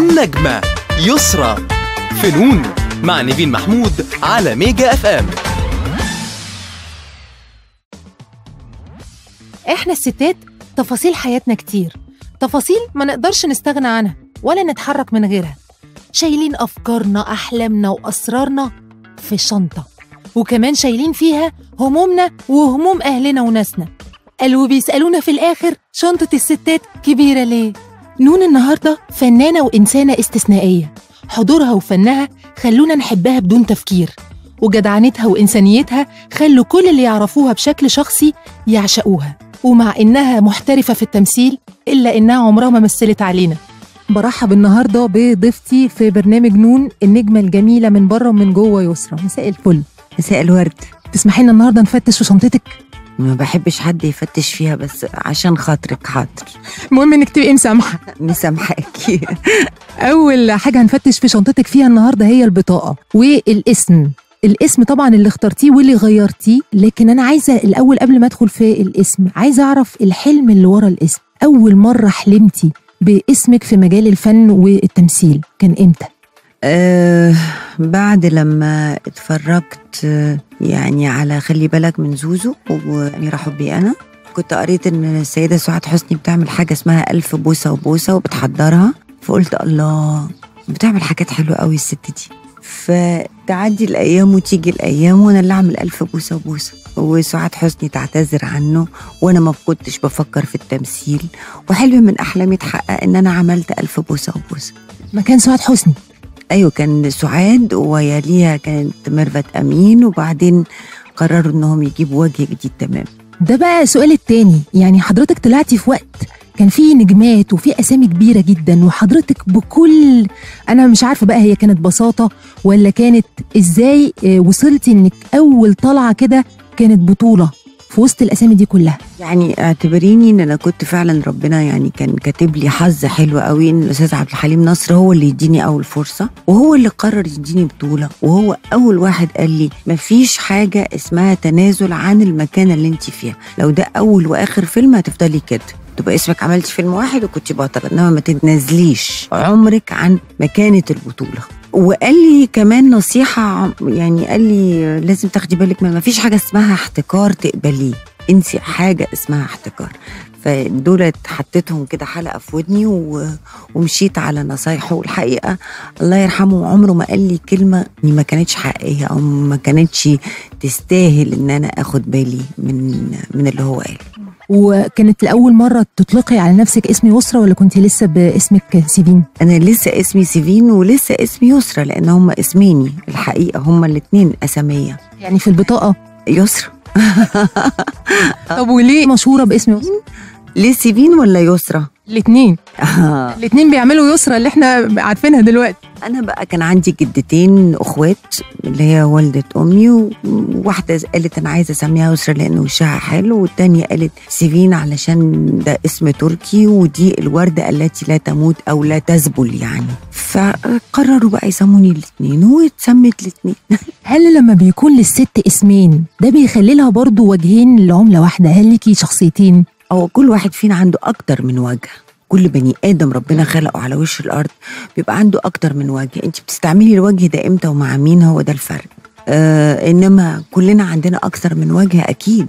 النجمة. يسرى. فنون مع نيفين محمود على ميجا إف إم. إحنا الستات تفاصيل حياتنا كتير. تفاصيل ما نقدرش نستغنى عنها ولا نتحرك من غيرها. شايلين أفكارنا أحلامنا وأسرارنا في شنطة. وكمان شايلين فيها همومنا وهموم أهلنا وناسنا. قالوا بيسألونا في الآخر شنطة الستات كبيرة ليه؟ نون النهاردة فنانة وإنسانة استثنائية. حضورها وفنها خلونا نحبها بدون تفكير. وجدعنتها وإنسانيتها خلوا كل اللي يعرفوها بشكل شخصي يعشقوها. ومع إنها محترفة في التمثيل إلا إنها عمرها ما مثلت علينا. برحب النهارده بضيفتي في برنامج نون النجمة الجميلة من بره ومن جوه يسرى. مساء الفل. مساء الورد. تسمحي لنا النهارده نفتش في شنطتك؟ ما بحبش حد يفتش فيها بس عشان خاطرك حاضر. المهم إنك تبقي مسامحة. مسامحاكي أول حاجة هنفتش في شنطتك فيها النهارده هي البطاقة والاسم. الاسم طبعا اللي اخترتيه واللي غيرتيه لكن أنا عايزة الأول قبل ما أدخل في الاسم عايزة أعرف الحلم اللي ورا الاسم. أول مرة حلمتي باسمك في مجال الفن والتمثيل كان إمتى؟ آه بعد لما اتفرجت يعني على خلي بالك من زوزو وأميرة حبي أنا. كنت قريت إن السيدة سعاد حسني بتعمل حاجة اسمها ألف بوسة وبوسة وبتحضرها. فقلت الله بتعمل حاجات حلوة قوي الست دي. فتعدي الأيام وتيجي الأيام وأنا اللي أعمل ألف بوسة وبوسة. وسعاد حسني تعتذر عنه وأنا ما كنتش بفكر في التمثيل. وحلم من أحلامي اتحقق إن أنا عملت ألف بوسة وبوسة. مكان سعاد حسني. أيوه كان سعاد ويليها كانت ميرفت أمين وبعدين قرروا إنهم يجيبوا وجه جديد تمام. ده بقى السؤال التاني يعني حضرتك طلعتي في وقت كان فيه نجمات وفي أسامي كبيرة جدا وحضرتك بكل أنا مش عارفة بقى هي كانت بساطة ولا كانت إزاي آه، وصلتي إنك أول طلعة كده كانت بطولة؟ في وسط الأسامي دي كلها. يعني اعتبريني إن أنا كنت فعلا ربنا يعني كان كاتب لي حظ حلو قوي إن الأستاذ عبد الحليم نصر هو اللي يديني أول فرصة وهو اللي قرر يديني بطولة وهو أول واحد قال لي مفيش حاجة اسمها تنازل عن المكانة اللي أنت فيها. لو ده أول وآخر فيلم هتفضلي كده. تبقى اسمك عملتي فيلم واحد وكنت بطلة إنما ما تتنازليش عمرك عن مكانة البطولة. وقال لي كمان نصيحة عم- يعني قال لي لازم تاخدي بالك ما فيش حاجة اسمها احتكار تقبليه. انسي حاجة اسمها احتكار. فدول حطيتهم كده حلقة في ودني. ومشيت على نصايحه. والحقيقة الله يرحمه عمره ما قال لي إني ما كانتش حقيقية أو ما كانتش تستاهل إن أنا أخد بالي من من اللي هو قاله. وكانت لأول مرة تطلقي على نفسك اسم يسرى ولا كنت لسه باسمك سيفين؟ أنا لسه اسمي سيفين ولسه اسمي يسرى لأن هما اسميني. الحقيقة هما الاتنين أسامية. يعني في البطاقة؟ يسرى. طب وليه مشهورة باسم يسرى؟ ليه سيفين ولا يسرى؟ الاثنين الاثنين بيعملوا يسرى اللي إحنا عارفينها دلوقتي. أنا بقى كان عندي جدتين أخوات اللي هي والدة أمي وواحدة قالت أنا عايزة أسميها يسرى لأن وشها حلو والتانية قالت سيفين علشان ده اسم تركي ودي الوردة التي لا تموت أو لا تذبل يعني. فقرروا بقى يسموني الاثنين واتسمت الاثنين هل لما بيكون للست اسمين ده بيخلي لها برضه وجهين لعملة واحدة؟ هل ليكي شخصيتين؟ هو كل واحد فينا عنده أكتر من وجه كل بني آدم ربنا خلقه على وش الأرض بيبقى عنده أكتر من وجه أنت بتستعملي الوجه ده إمتى ومع مين هو ده الفرق؟ آه إنما كلنا عندنا أكتر من وجه أكيد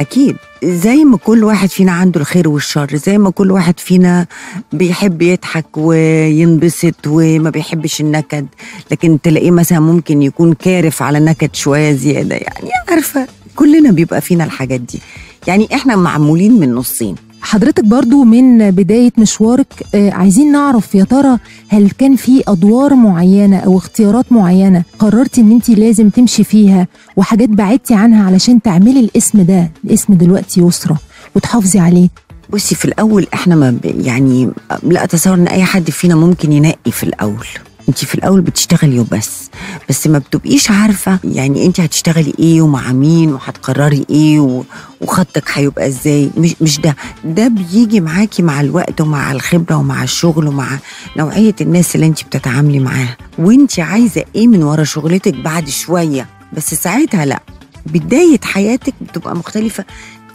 أكيد. زي ما كل واحد فينا عنده الخير والشر زي ما كل واحد فينا بيحب يضحك وينبسط وما بيحبش النكد لكن تلاقيه مثلا ممكن يكون كارف على نكد شوية زيادة يعني عارفة؟ كلنا بيبقى فينا الحاجات دي. يعني إحنا معمولين من نصين. حضرتك برضو من بداية مشوارك آه، عايزين نعرف يا ترى هل كان في أدوار معينة أو اختيارات معينة قررتي إن أنت لازم تمشي فيها وحاجات بعدتي عنها علشان تعملي الاسم ده الاسم دلوقتي يسرى وتحافظي عليه؟ بصي في الأول إحنا ما يعني لا أتصور إن أي حد فينا ممكن ينقي في الأول. انت في الأول بتشتغلي وبس. بس ما بتبقيش عارفة يعني انت هتشتغلي إيه ومع مين وهتقرري إيه وخطك هيبقى إزاي. مش مش ده. ده بيجي معاكي مع الوقت ومع الخبرة ومع الشغل ومع نوعية الناس اللي انت بتتعاملي معاها. وانت عايزة إيه من ورا شغلتك بعد شوية. بس ساعتها لأ. بداية حياتك بتبقى مختلفة.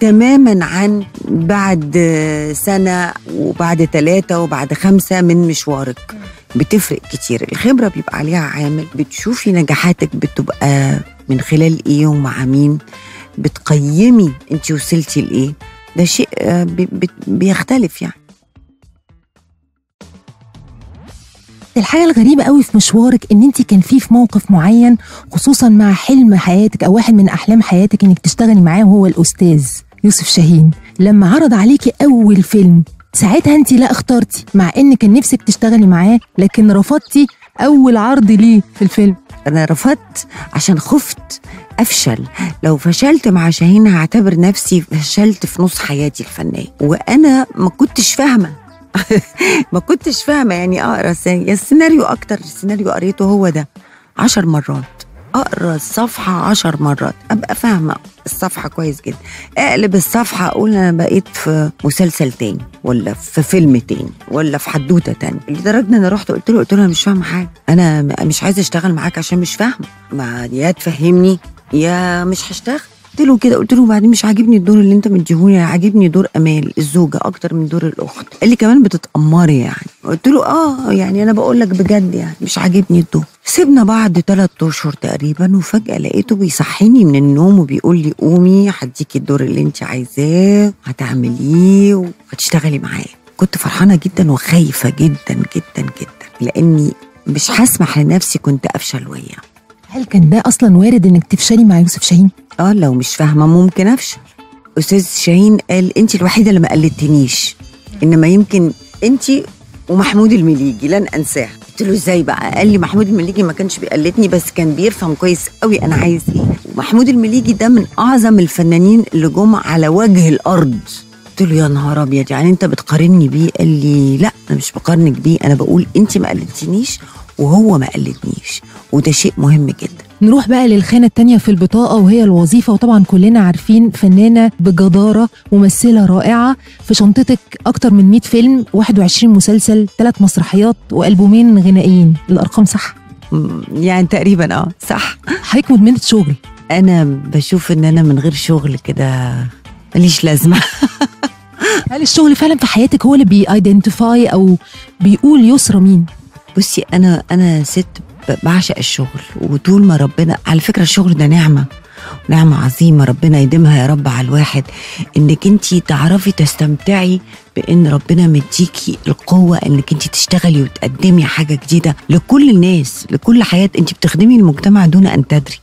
تماما عن بعد سنة وبعد ثلاثة وبعد خمسة من مشوارك. بتفرق كتير. الخبرة بيبقى عليها عامل. بتشوفي نجاحاتك بتبقى من خلال إيه ومع مين. بتقيمي انت وصلتي لإيه. ده شيء آه، بي- بي- بيختلف يعني. الحاجة الغريبة قوي في مشوارك إن انت كان في في موقف معين خصوصا مع حلم حياتك أو واحد من أحلام حياتك إنك تشتغلي معاه وهو الأستاذ. يوسف شاهين لما عرض عليكي أول فيلم ساعتها انت لا اخترتي مع إن كان نفسك تشتغلي معاه لكن رفضتي أول عرض ليه في الفيلم. أنا رفضت عشان خفت أفشل. لو فشلت مع شاهين هعتبر نفسي فشلت في نص حياتي الفنية. وأنا ما كنتش فاهمة. ما كنتش فاهمة يعني أقرأ السيناريو أكتر السيناريو قريته هو ده. عشر مرات. أقرأ الصفحة عشر مرات. أبقى فاهمة الصفحة كويس جدا. أقلب الصفحة أقول أنا بقيت في مسلسل تاني ولا في فيلم تاني ولا في حدوتة تاني لدرجة إن أنا رحت قلت له قلت له أنا مش فاهمة حاجة. أنا مش عايزة أشتغل معاك عشان مش فاهمة. ما يا تفهمني يا مش هشتغل. قلت له كده قلت له بعدين مش عاجبني الدور اللي انت مديهوني عاجبني دور أمال الزوجة أكتر من دور الأخت. قال لي كمان بتتأمري يعني. قلت له آه يعني أنا بقول لك بجد يعني مش عاجبني الدور. سيبنا بعض ثلاث أشهر تقريبا وفجأة لقيته بيصحيني من النوم وبيقول لي قومي هديكي الدور اللي انت عايزاه هتعمليه وهتشتغلي معايا كنت فرحانة جدا وخايفة جدا جدا جدا لأني مش هسمح لنفسي كنت افشل وياه هل كان ده أصلا وارد إنك تفشلي مع يوسف شاهين؟ آه لو مش فاهمة ممكن أفشل. أستاذ شاهين قال انت الوحيدة اللي ما قلدتنيش. إنما يمكن انت ومحمود المليجي لن انساه قلت له إزاي بقى؟ قال لي محمود المليجي ما كانش بيقلدني بس كان بيفهم كويس قوي أنا عايز إيه. ومحمود المليجي ده من أعظم الفنانين اللي جم على وجه الأرض. قلت له يا نهار أبيض يعني أنت بتقارني بيه؟ قال لي لا أنا مش بقارنك بيه أنا بقول انت ما قلدتنيش وهو ما قلدنيش. وده شيء مهم جدا. نروح بقى للخانة التانية في البطاقة وهي الوظيفة وطبعا كلنا عارفين فنانة بجدارة ممثلة رائعة في شنطتك أكتر من 100 فيلم 21 مسلسل ثلاث مسرحيات وألبومين غنائيين. الأرقام صح؟ يعني تقريبا آه صح. حضرتك مدمنة شغل. أنا بشوف إن أنا من غير شغل كده ماليش لازمة. هل الشغل فعلا في حياتك هو اللي بيايدنتيفاي أو بيقول يسرى مين؟ بصي أنا أنا ست بعشق الشغل وطول ما ربنا على فكرة الشغل ده نعمة نعمة عظيمة ربنا يديمها يا رب على الواحد إنك انت تعرفي تستمتعي بإن ربنا مديكي القوة إنك انت تشتغلي وتقدمي حاجة جديدة لكل الناس لكل حياة انت بتخدمي المجتمع دون أن تدري.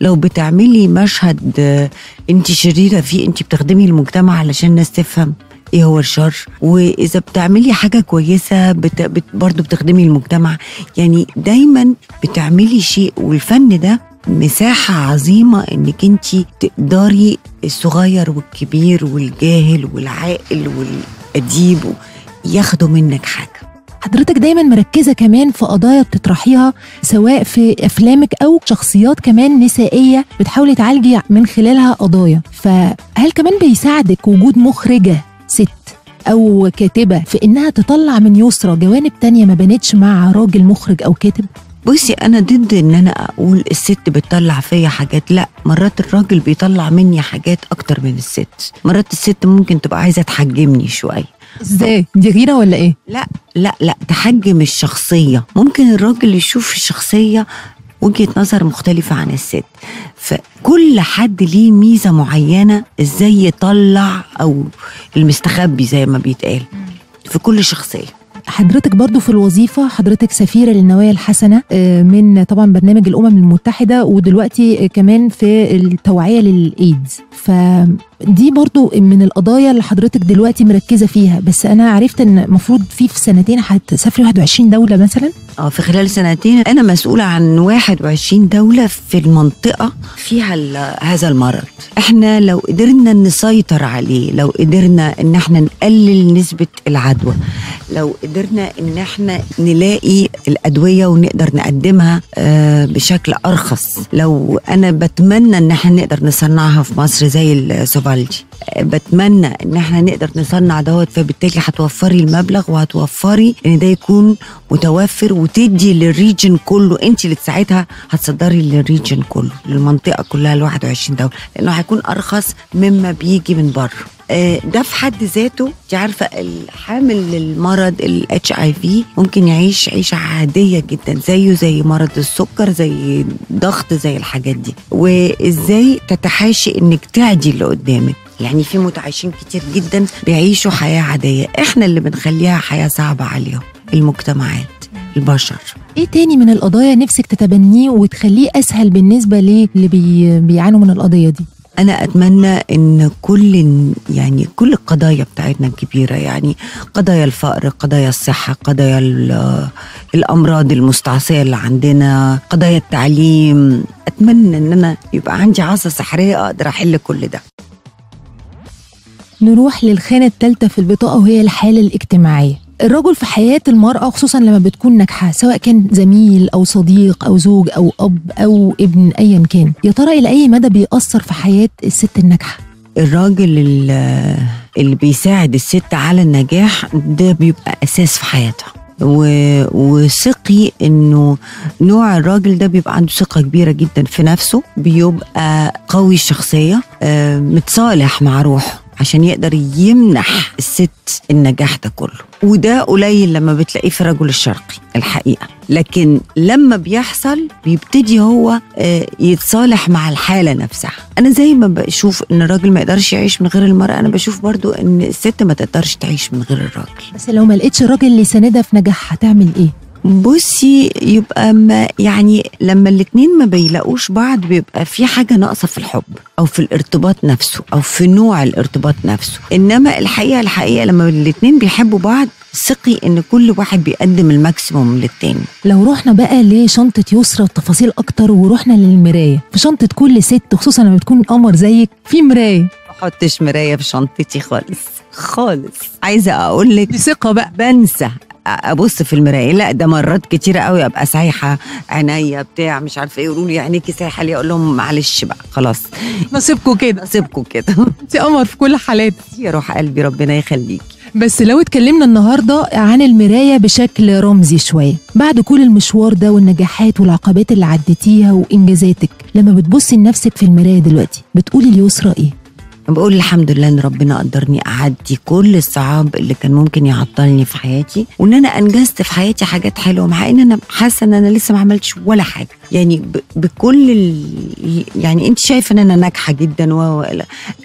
لو بتعملي مشهد انت شريرة فيه انت بتخدمي المجتمع علشان الناس تفهم. إيه هو الشر؟ وإذا بتعملي حاجة كويسة بت... بت... برضه بتخدمي المجتمع. يعني دايما بتعملي شيء والفن ده مساحة عظيمة إنك أنت تقدري الصغير والكبير والجاهل والعاقل والأديب ياخدوا منك حاجة. حضرتك دايما مركزة كمان في قضايا بتطرحيها سواء في أفلامك أو شخصيات كمان نسائية بتحاولي تعالجي من خلالها قضايا. فهل كمان بيساعدك وجود مخرجة ست أو كاتبة في إنها تطلع من يسرى جوانب تانية ما بانتش مع راجل مخرج أو كاتب؟ بصي أنا ضد إن أنا أقول الست بتطلع فيا حاجات لأ مرات الراجل بيطلع مني حاجات أكتر من الست. مرات الست ممكن تبقى عايزة تحجمني شوية. إزاي؟ دي غيرة ولا إيه؟ لأ لأ لأ تحجم الشخصية. ممكن الراجل يشوف الشخصية وجهة نظر مختلفة عن الست. فكل حد ليه ميزة معينة إزاي يطلع أو المستخبي زي ما بيتقال. في كل شخصية. حضرتك برضو في الوظيفة حضرتك سفيرة للنوايا الحسنة آه، من طبعا برنامج الأمم المتحدة ودلوقتي كمان في التوعية للإيدز. فدي برضو من القضايا اللي حضرتك دلوقتي مركزة فيها بس أنا عرفت إن المفروض في في سنتين هتسافري 21 دولة مثلا؟ آه في خلال سنتين أنا مسؤولة عن 21 دولة في المنطقة فيها هذا المرض. إحنا لو قدرنا نسيطر عليه لو قدرنا إن إحنا نقلل نسبة العدوى لو قدرنا إن إحنا نلاقي الأدوية ونقدر نقدمها آه، بشكل أرخص. لو أنا بتمنى إن إحنا نقدر نصنعها في مصر زي zawalić. بتمنى إن إحنا نقدر نصنع دوت فبالتالي هتوفري المبلغ وهتوفري إن ده يكون متوفر وتدي لل region كله. انت اللي ساعتها هتصدري لل region كله للمنطقة كلها ال 21 دولة لأنه هيكون أرخص مما بيجي من بره. آه، ده في حد ذاته انت عارفة الحامل للمرض ال HIV ممكن يعيش عيشة عادية جدا زيه زي مرض السكر زي ضغط زي الحاجات دي. وإزاي تتحاشي إنك تعدي اللي قدامك؟ يعني في متعايشين كتير جدا بيعيشوا حياة عادية. إحنا اللي بنخليها حياة صعبة عليهم المجتمعات البشر. إيه تاني من القضايا نفسك تتبنيه وتخليه أسهل بالنسبة للي بي... بيعانوا من القضية دي؟ أنا أتمنى إن كل يعني كل القضايا بتاعتنا الكبيره يعني قضايا الفقر قضايا الصحة قضايا ال- الأمراض المستعصية اللي عندنا قضايا التعليم. أتمنى إن أنا يبقى عندي عصا سحرية أقدر أحل كل ده. نروح للخانة الثالثة في البطاقة وهي الحالة الاجتماعية. الرجل في حياة المرأة خصوصا لما بتكون ناجحة سواء كان زميل أو صديق أو زوج أو أب أو ابن أيا كان يا ترى إلى أي مدى بيأثر في حياة الست الناجحة؟ الراجل ال- اللي بيساعد الست على النجاح ده بيبقى أساس في حياتها. وثقي إنه نوع الراجل ده بيبقى عنده ثقة كبيرة جدا في نفسه بيبقى قوي الشخصيه آه، متصالح مع روحه. عشان يقدر يمنح الست النجاح ده كله. وده قليل لما بتلاقيه في الرجل الشرقي الحقيقة. لكن لما بيحصل بيبتدي هو آه، يتصالح مع الحالة نفسها. أنا زي ما بشوف إن الراجل ما يقدرش يعيش من غير المرأة أنا بشوف برضو إن الست ما تقدرش تعيش من غير الراجل. بس لو ما لقيتش الراجل اللي يساندها في نجاحها تعمل إيه؟ بصي يبقى ما يعني لما الاتنين ما بيلاقوش بعض بيبقى في حاجة ناقصة في الحب أو في الارتباط نفسه أو في نوع الارتباط نفسه. إنما الحقيقة الحقيقة لما الاتنين بيحبوا بعض ثقي إن كل واحد بيقدم الماكسيموم للتاني. لو رحنا بقى لشنطة يسرى والتفاصيل أكتر ورحنا للمراية في شنطة كل ست خصوصا لما بتكون قمر زيك في مراية. ما أحطش مراية في شنطتي خالص خالص. عايزة أقول لك ثقة بقى. بنسى. أبص في المراية لا ده مرات كتيره قوي أبقى سايحة عينيا بتاع مش عارفة إيه يقولوا لي عينيكي سايحة ليه أقول لهم معلش بقى خلاص. نصيبكم كده. سيبكم كده. انت قمر في كل حالات يا روح قلبي ربنا يخليكي بس لو اتكلمنا النهارده عن المراية بشكل رمزي شوية بعد كل المشوار ده والنجاحات والعقبات اللي عديتيها وإنجازاتك لما بتبصي لنفسك في المراية دلوقتي بتقولي ليسرى إيه؟ بقول الحمد لله إن ربنا قدرني أعدي كل الصعاب اللي كان ممكن يعطلني في حياتي وإن أنا أنجزت في حياتي حاجات حلوة مع إن أنا حاسة إن أنا لسه ما عملتش ولا حاجة يعني ب- بكل ال... يعني أنت شايفة إن أنا ناجحة جدا و.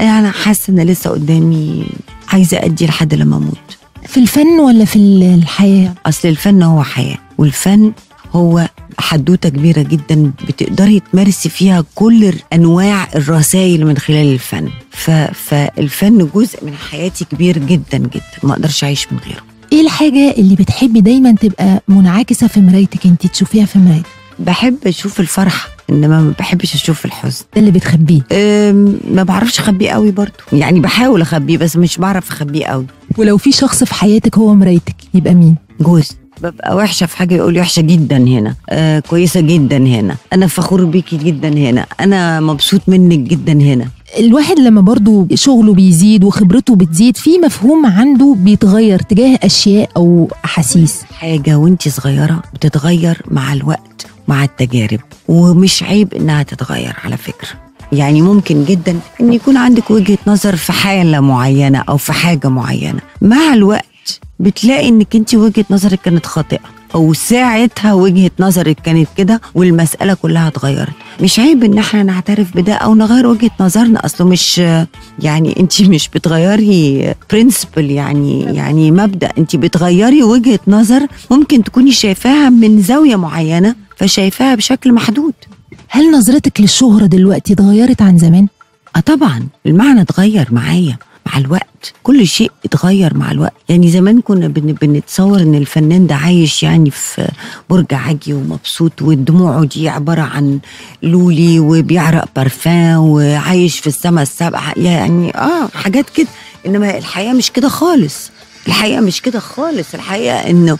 أنا حاسة إن لسه قدامي عايزة أدي لحد لما أموت في الفن ولا في ال- الحياة أصل الفن هو حياة والفن هو حدوتة كبيرة جدا بتقدري تمارسي فيها كل أنواع الرسائل من خلال الفن. ف... فالفن جزء من حياتي كبير جدا جدا. ما أقدرش أعيش من غيره. إيه الحاجة اللي بتحبي دايما تبقى منعكسة في مرايتك انت تشوفيها في مرايتك؟ بحب أشوف الفرحه إنما ما بحبش أشوف الحزن. ده اللي بتخبيه؟ ما بعرفش أخبيه قوي برضو يعني بحاول أخبيه بس مش بعرف أخبيه قوي. ولو في شخص في حياتك هو مرايتك يبقى مين؟ جوز ببقى وحشة في حاجة يقول وحشة جدا هنا. آه كويسة جدا هنا. أنا فخور بيكي جدا هنا. أنا مبسوط منك جدا هنا. الواحد لما برضو شغله بيزيد وخبرته بتزيد في مفهوم عنده بيتغير تجاه أشياء أو أحاسيس. حاجة وانت صغيرة بتتغير مع الوقت مع التجارب ومش عيب إنها تتغير على فكرة. يعني ممكن جدا إن يكون عندك وجهة نظر في حالة معينة أو في حاجة معينة. مع الوقت بتلاقي إنك أنت وجهة نظرك كانت خاطئة أو ساعتها وجهة نظرك كانت كده والمسألة كلها اتغيرت. مش عيب إن إحنا نعترف بده أو نغير وجهة نظرنا أصله مش يعني أنت مش بتغيري برنسبل يعني يعني مبدأ. أنت بتغيري وجهة نظر ممكن تكوني شايفاها من زاوية معينة فشايفاها بشكل محدود. هل نظرتك للشهرة دلوقتي اتغيرت عن زمان؟ آه طبعا المعنى اتغير معايا. مع الوقت. كل شيء اتغير مع الوقت. يعني زمان كنا بن بنتصور إن الفنان ده عايش يعني في برج عاجي ومبسوط ودموعه دي عبارة عن لولي وبيعرق بارفان وعايش في السماء السبعة يعني آه حاجات كده. إنما الحياة مش كده خالص. الحقيقة مش كده خالص. الحقيقة إنه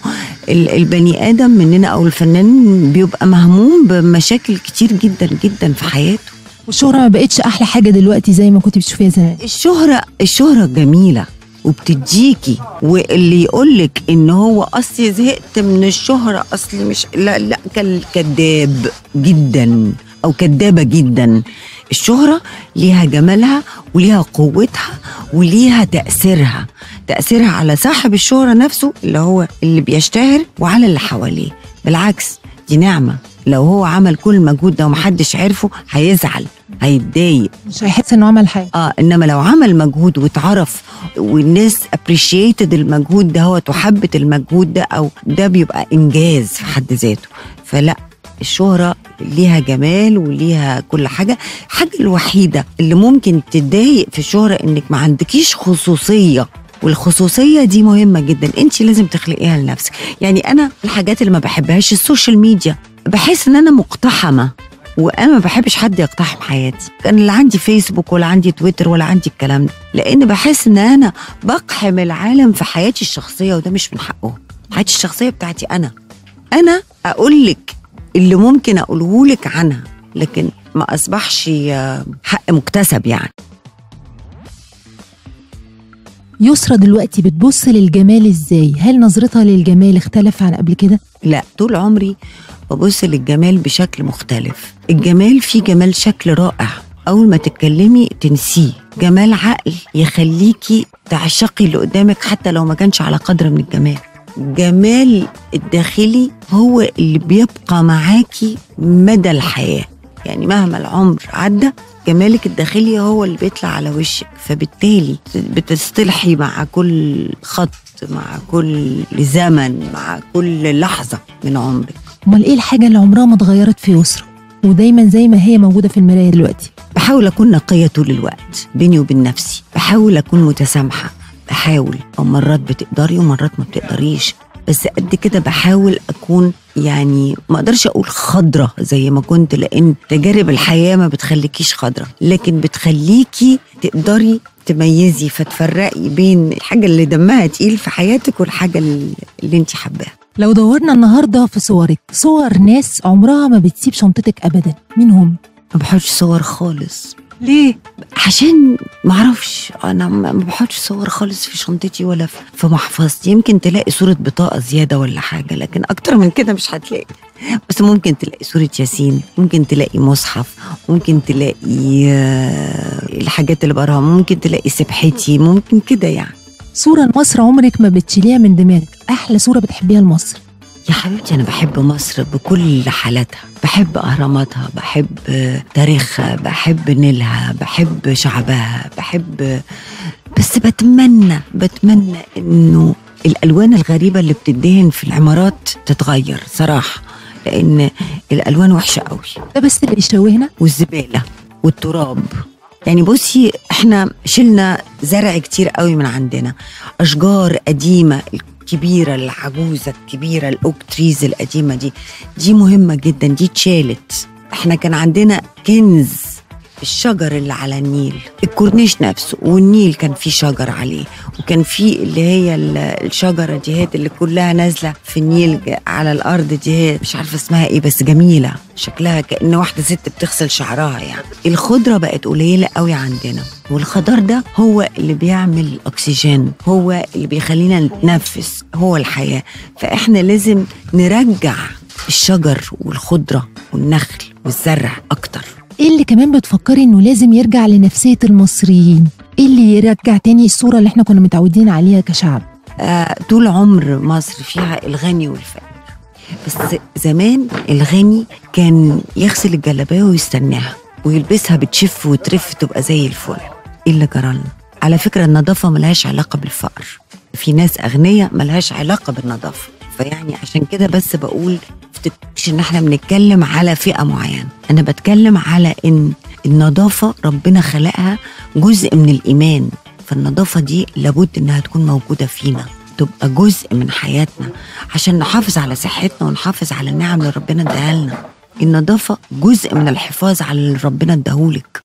ال- البني آدم مننا أو الفنان بيبقى مهموم بمشاكل كتير جدا جدا في حياته. والشهرة ما بقتش أحلى حاجة دلوقتي زي ما كنت بتشوفيها زمان. الشهرة الشهرة جميلة وبتديكي واللي يقولك إن هو اصلي زهقت من الشهرة اصلي مش لا لا كذاب جدا أو كذابة جدا. الشهرة ليها جمالها وليها قوتها وليها تأثيرها. تأثيرها على صاحب الشهرة نفسه اللي هو اللي بيشتهر وعلى اللي حواليه. بالعكس دي نعمة. لو هو عمل كل المجهود ده ومحدش عرفه هيزعل هيتضايق. مش هيحس إنه عمل حاجة. آه إنما لو عمل مجهود واتعرف والناس ابريشيتد المجهود ده هو وحبت المجهود ده أو ده بيبقى إنجاز في حد ذاته. فلا الشهرة ليها جمال وليها كل حاجة. الحاجة الوحيدة اللي ممكن تضايق في الشهرة إنك ما عندكيش خصوصية والخصوصية دي مهمة جدا. انت لازم تخلقيها لنفسك. يعني أنا الحاجات اللي ما بحبهاش ال social media. بحس إن أنا مقتحمة وأنا ما بحبش حد يقتحم حياتي. أنا لا عندي فيسبوك ولا عندي تويتر ولا عندي الكلام ده. لأن بحس إن أنا بقحم العالم في حياتي الشخصية وده مش من حقهم حياتي الشخصية بتاعتي أنا. أنا أقول لك اللي ممكن اقوله لك عنها لكن ما أصبحش آه، حق مكتسب يعني. يسرى دلوقتي بتبص للجمال إزاي؟ هل نظرتها للجمال اختلف عن قبل كده؟ لا طول عمري ببص للجمال بشكل مختلف. الجمال فيه جمال شكل رائع. أول ما تتكلمي تنسيه. جمال عقل يخليكي تعشقي اللي قدامك حتى لو ما كانش على قدر من الجمال. جمال الداخلي هو اللي بيبقى معاكي مدى الحياة. يعني مهما العمر عدى جمالك الداخلي هو اللي بيطلع على وشك. فبالتالي بتصطلحي مع كل خط مع كل زمن مع كل لحظة من عمرك. أمال إيه الحاجة اللي عمرها ما اتغيرت في يسرى ودايما زي ما هي موجودة في المراية دلوقتي. بحاول أكون نقية طول الوقت بيني وبين نفسي. بحاول أكون متسامحة. بحاول. أو مرات بتقدري ومرات ما بتقدريش. بس قد كده بحاول أكون يعني ما أقدرش أقول خضرة زي ما كنت لأن تجارب الحياة ما بتخليكيش خضرة. لكن بتخليكي تقدري تميزي فتفرقي بين الحاجة اللي دمها تقيل في حياتك والحاجة اللي اللي انت حباها. لو دورنا النهاردة في صورك صور ناس عمرها ما بتسيب شنطتك أبدا. مين هم؟ ما بحطش صور خالص. ليه؟ عشان ما أعرفش. أنا ما بحطش صور خالص في شنطتي ولا في محفظتي. يمكن تلاقي صورة بطاقة زيادة ولا حاجة لكن أكتر من كده مش هتلاقي. بس ممكن تلاقي صورة ياسين ممكن تلاقي مصحف ممكن تلاقي آه، الحاجات اللي بقراها ممكن تلاقي سبحتي ممكن كده يعني. صورة لمصر عمرك ما بتشيليها من دماغك. أحلى صورة بتحبيها لمصر؟ يا حبيبتي أنا بحب مصر بكل حالاتها. بحب أهراماتها بحب تاريخها بحب نيلها بحب شعبها بحب بس بتمنى بتمنى إنه الألوان الغريبة اللي بتدهن في العمارات تتغير صراحة لأن الألوان وحشة قوي. ده بس اللي بيشوهنا والزبالة والتراب. يعني بصي إحنا شلنا زرع كتير قوي من عندنا. أشجار قديمة الكبيرة العجوزة الكبيرة ال oak trees القديمة دي. دي مهمة جدا دي اتشالت إحنا كان عندنا كنز الشجر اللي على النيل. الكورنيش نفسه والنيل كان فيه شجر عليه. وكان فيه اللي هي ال- الشجره دي هي اللي كلها نازلة في النيل على الأرض دي هي مش عارفة اسمها إيه بس جميلة. شكلها كأن واحدة ست بتغسل شعرها يعني. الخضرة بقت قليلة قوي عندنا. والخضار ده هو اللي بيعمل اكسجين هو اللي بيخلينا نتنفس هو الحياة. فإحنا لازم نرجع الشجر والخضرة والنخل والزرع أكتر. إيه اللي كمان بتفكري إنه لازم يرجع لنفسية المصريين؟ إيه اللي يرجع تاني الصورة اللي إحنا كنا متعودين عليها كشعب؟ آه طول عمر مصر فيها الغني والفقير. بس زمان الغني كان يغسل الجلابية ويستناها ويلبسها بتشف وترف تبقى زي الفل. إيه اللي جرالنا؟ على فكرة النظافة ملهاش علاقة بالفقر. في ناس اغنياء ملهاش علاقة بالنظافة. فيعني عشان كده بس بقول افتكرش إن إحنا بنتكلم على فئة معينة. أنا بتكلم على إن النظافة ربنا خلقها جزء من الإيمان. فالنظافة دي لابد إنها تكون موجودة فينا تبقى جزء من حياتنا عشان نحافظ على صحتنا ونحافظ على النعم اللي ربنا اداها لنا. النظافة جزء من الحفاظ على اللي ربنا اداهولك.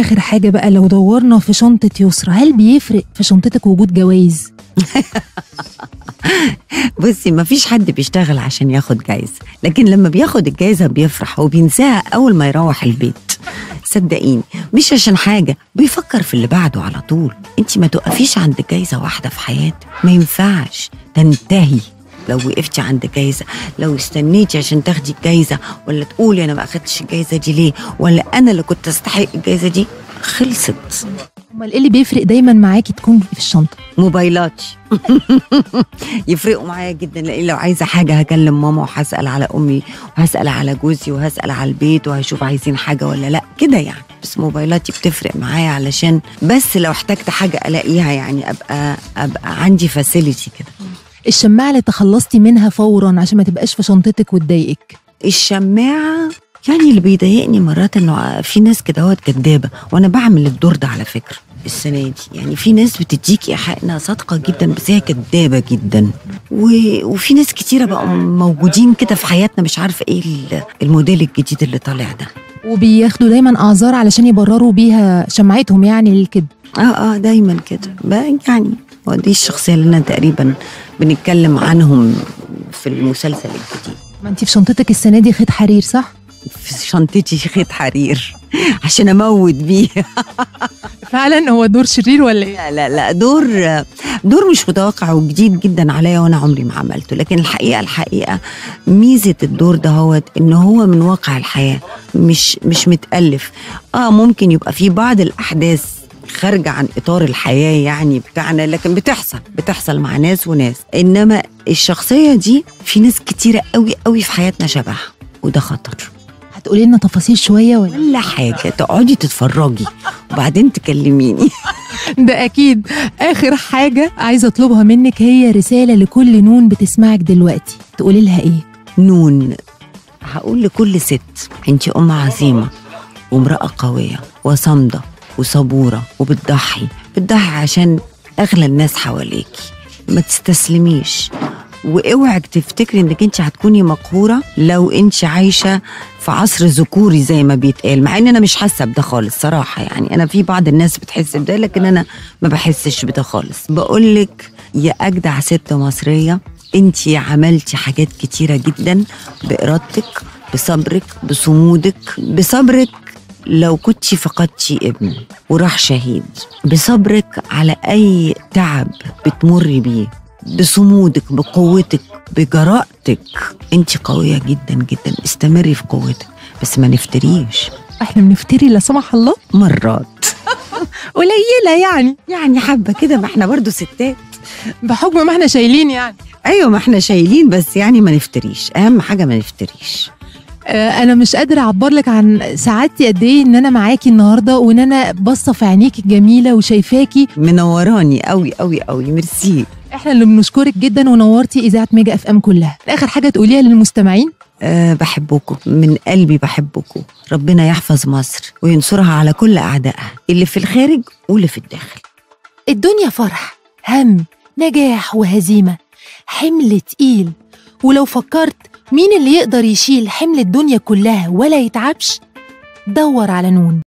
آخر حاجة بقى لو دورنا في شنطة يسرى هل بيفرق في شنطتك وجود جوائز؟ بصي ما فيش حد بيشتغل عشان ياخد جايزة لكن لما بياخد الجايزة بيفرح وبينساها أول ما يروح البيت. صدقيني مش عشان حاجة بيفكر في اللي بعده على طول. انت ما تقفيش عند جايزة واحدة في حياتك. ما ينفعش. تنتهي. لو وقفتي عند جايزة لو استنيتي عشان تاخدي الجايزة ولا تقولي أنا ما أخدتش الجايزة دي ليه؟ ولا أنا اللي كنت أستحق الجايزة دي؟ خلصت. أمال إيه اللي بيفرق دايما معاكي تكون في الشنطة؟ موبايلاتي يفرقوا معايا جدا لأن لو عايزة حاجة هكلم ماما وهسأل على أمي وهسأل على جوزي وهسأل على البيت وهشوف عايزين حاجة ولا لأ. كده يعني. بس موبايلاتي بتفرق معايا علشان بس لو احتجت حاجة ألاقيها يعني أبقى أبقى عندي فاسيلتي كده. الشماعة اللي تخلصتي منها فورا عشان ما تبقاش في شنطتك وتضايقك. الشماعة يعني اللي بيضايقني مرات إنه في ناس كده هوت كدابه وأنا بعمل الدور ده على فكرة السنة دي. يعني في ناس بتديك ايحاء انها صادقة جدا بس هي كدابه جدا. و... وفي ناس كتيرة بقوا موجودين كده في حياتنا مش عارفة إيه ال- الموديل الجديد اللي طالع ده. وبياخدوا دايما اعذار علشان يبرروا بيها شمعتهم يعني للكذب. آه آه دايما كده. يعني هو دي الشخصية اللي أنا تقريبا بنتكلم عنهم في المسلسل الجديد. ما انت في شنطتك السنة دي خيط حرير صح؟ في شنطتي خيط حرير عشان أموت بيه فعلا هو دور شرير ولا إيه؟ لا لا لا دور دور مش متوقع وجديد جدا عليا وأنا عمري ما عملته. لكن الحقيقة الحقيقة ميزة الدور ده هو إن هو من واقع الحياة مش مش متألف. آه ممكن يبقى في بعض الأحداث خارجة عن إطار الحياة يعني بتاعنا لكن بتحصل بتحصل مع ناس وناس. إنما الشخصية دي في ناس كتيرة قوي قوي في حياتنا شبهها وده خطر. هتقولي لنا تفاصيل شوية ولا؟ ولا حاجة تقعدي تتفرجي وبعدين تكلميني. ده أكيد. آخر حاجة عايزة أطلبها منك هي رسالة لكل نون بتسمعك دلوقتي. تقولي لها إيه؟ نون. هقول لكل ست انت أم عظيمة وامرأة قوية وصامدة وصبورة وبتضحي بتضحي عشان أغلى الناس حواليكي. ما تستسلميش. واوعك تفتكري إنك أنت هتكوني مقهورة لو أنت عايشة في عصر ذكوري زي ما بيتقال. مع إن أنا مش حاسة بده خالص صراحة يعني. أنا في بعض الناس بتحس بده لكن أنا ما بحسش بده خالص. بقولك يا أجدع ست مصرية أنت عملتي حاجات كتيرة جدا بإرادتك بصبرك بصمودك بصبرك لو كنت فقدتي ابن وراح شهيد بصبرك على أي تعب بتمري بيه بصمودك بقوتك بجرأتك. أنت قوية جدا جدا استمري في قوتك بس ما نفتريش. إحنا بنفتري لا سمح الله؟ مرات. قليلة يعني. يعني حبة كده ما إحنا برضو ستات. بحكم ما إحنا شايلين يعني. أيوه ما إحنا شايلين بس يعني ما نفتريش. أهم حاجة ما نفتريش. أنا مش قادرة أعبر لك عن سعادتي قد إيه إن أنا معاكي النهارده وإن أنا باصة في عينيكي الجميلة وشايفاكي. منوراني قوي قوي قوي ميرسي. إحنا اللي بنشكرك جدا ونورتي إذاعة ميجا إف إم كلها. آخر حاجة تقوليها للمستمعين؟ أه بحبكم. من قلبي بحبكم. ربنا يحفظ مصر وينصرها على كل أعدائها اللي في الخارج واللي في الداخل. الدنيا فرح هم نجاح وهزيمة حمل تقيل. ولو فكرت مين اللي يقدر يشيل حمل الدنيا كلها ولا يتعبش؟ دور على نون.